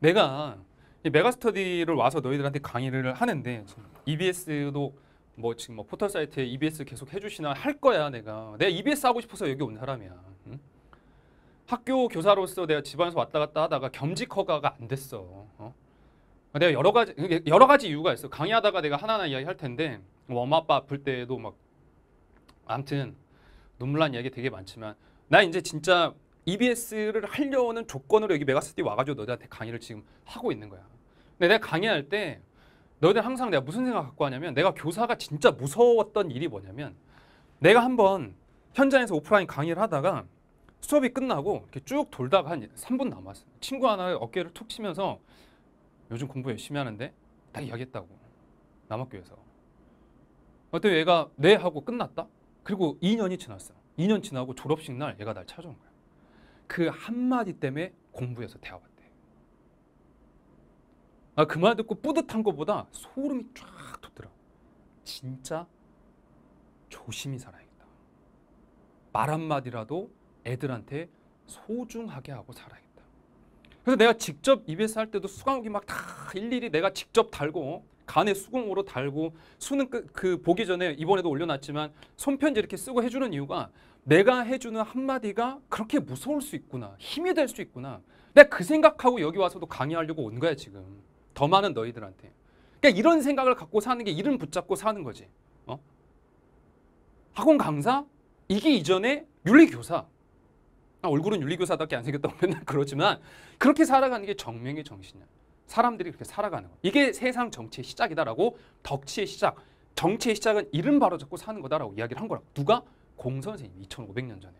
내가 이 메가스터디를 와서 너희들한테 강의를 하는데 EBS도 뭐 지금 뭐 포털 사이트에 EBS 계속 해주시나 할 거야 내가 내가 EBS 하고 싶어서 여기 온 사람이야 응? 학교 교사로서 내가 집안에서 왔다 갔다 하다가 겸직 허가가 안 됐어 어? 내가 여러 가지 여러 가지 이유가 있어 강의하다가 내가 하나하나 이야기 할 텐데 뭐 엄마 아빠 아플 때도 막 아무튼 눈물 난 이야기 되게 많지만 나 이제 진짜 EBS를 하려는 조건으로 여기 메가스티 와가지고 너희한테 강의를 지금 하고 있는 거야. 근데 내가 강의할 때 너희들 항상 내가 무슨 생각 갖고 하냐면 내가 교사가 진짜 무서웠던 일이 뭐냐면 내가 한번 현장에서 오프라인 강의를 하다가 수업이 끝나고 이렇게 쭉 돌다가 한 3분 남았어. 친구 하나 어깨를 툭 치면서 요즘 공부 열심히 하는데 딱 이야기했다고 남학교에서. 어떤 얘가 네 하고 끝났다. 그리고 2년이 지났어. 2년 지나고 졸업식 날 얘가 날 찾아온 거야. 그 한마디 때문에 공부해서 대학 왔대. 아, 그 말 듣고 뿌듯한 것보다 소름이 쫙 돋더라. 진짜 조심히 살아야겠다. 말 한마디라도 애들한테 소중하게 하고 살아야겠다. 그래서 내가 직접 EBS 할 때도 수강후기 막 다 일일이 내가 직접 달고 간에 수공으로 달고 수능 그, 그 보기 전에 이번에도 올려놨지만 손편지 이렇게 쓰고 해주는 이유가 내가 해주는 한마디가 그렇게 무서울 수 있구나 힘이 될 수 있구나. 내가 그 생각하고 여기 와서도 강의하려고 온 거야 지금. 더 많은 너희들한테. 그러니까 이런 생각을 갖고 사는 게 이름 붙잡고 사는 거지. 어? 학원 강사? 이게 이전에 윤리교사. 아, 얼굴은 윤리교사답게 안 생겼다고 맨날 그러지만 그렇게 살아가는 게 정명의 정신이야 사람들이 그렇게 살아가는 거 이게 세상 정치의 시작이다라고 덕치의 시작 정치의 시작은 이름 바로 잡고 사는 거다라고 이야기를 한 거라고. 누가? 공 선생님 2,500년 전에